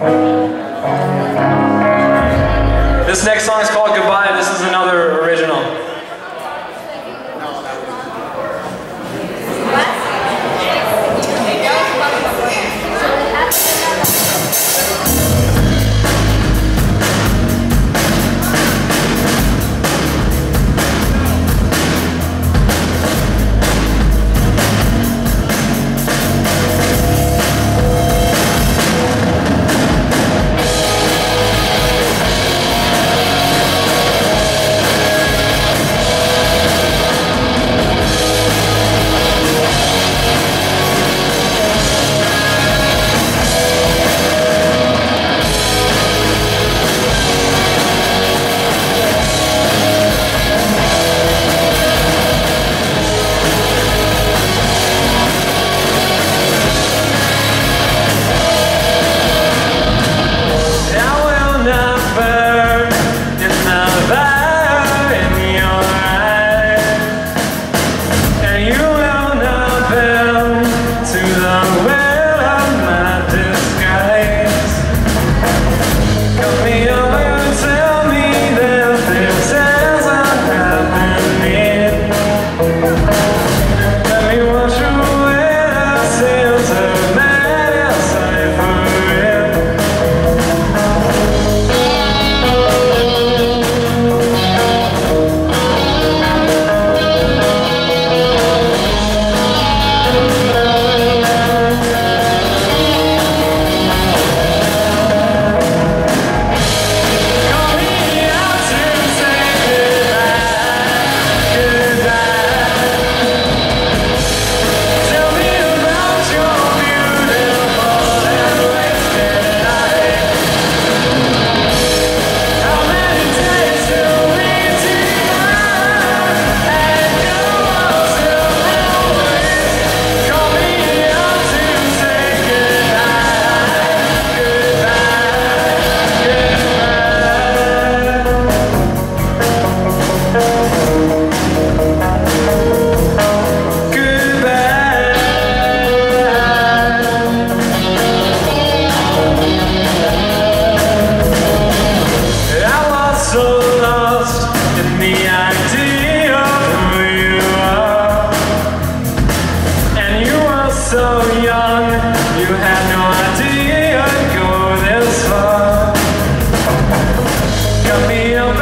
This next song is called Goodbye. This is another original. caminham